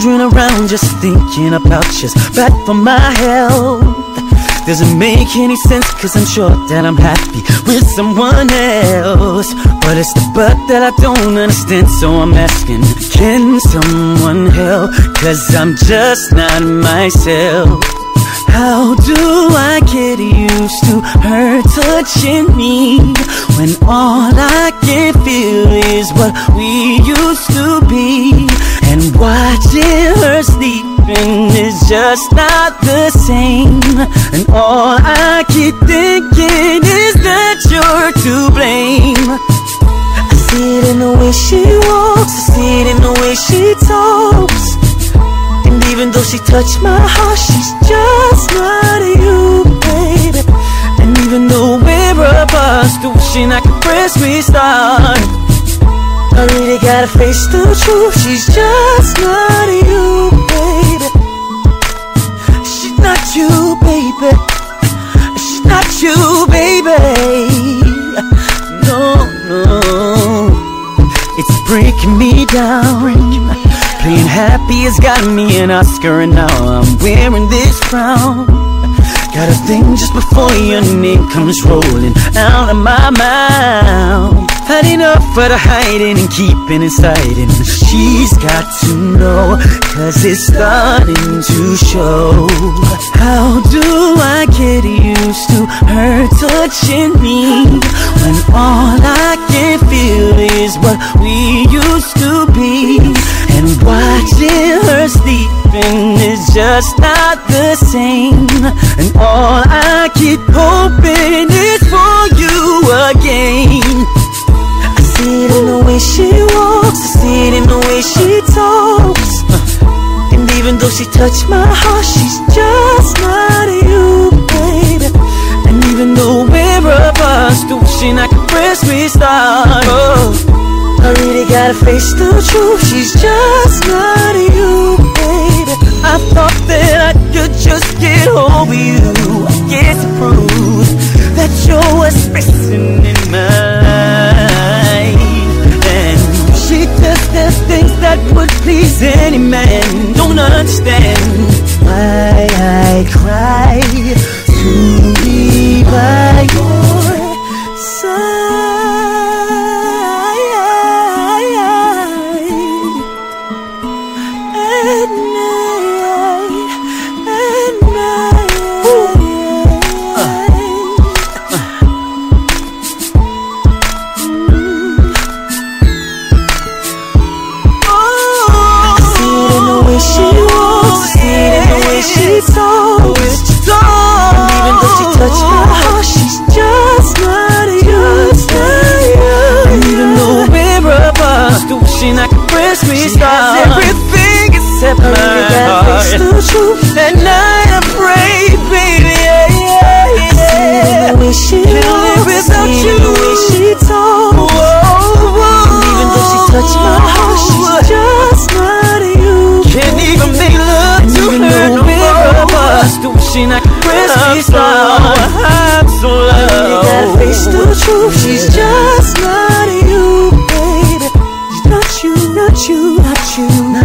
wandering around just thinking about just bad for my health. Doesn't make any sense cause I'm sure that I'm happy with someone else. But it's the but that I don't understand, so I'm asking, can someone help? Cause I'm just not myself. How do I get used to her touching me when all I can feel is what just not the same. And all I keep thinking is that you're to blame. I see it in the way she walks, I see it in the way she talks. And even though she touched my heart, she's just not you, baby. And even though we're apart, still wishing I could press restart. I really gotta face the truth, she's just not you, breaking me down. Playing happy has gotten me an Oscar, and now I'm wearing this crown. Got a thing just before your name comes rolling out of my mouth. Had enough for the hiding and keeping inside, and she's got to know, cause it's starting to show. How do I get used to her touching me when all I watching her sleeping is just not the same. And all I keep hoping is for you again. I see it in the way she walks, I see it in the way she talks. And even though she touched my heart, she's just not you, baby. And even though we're apart, still wishing I could press restart. Oh. I really gotta face the truth, she's just not you, baby. I thought that I could just get over you. I guess to prove that you're what's missing in my life. And she does things that would please any man. Don't understand why I cry to At heart. the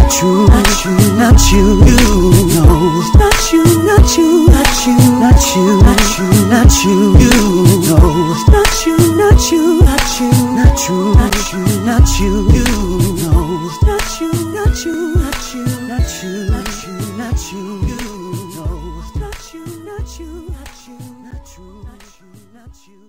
not you, not you, not you. You It's not you, not you, not you, not you, not you, not you. You know, It's not you, not you, not you, not you, not you, not you. You It's not you, not you, not you, not you, not you, not you. You It's not you, not you, not you, not you, not you, not you.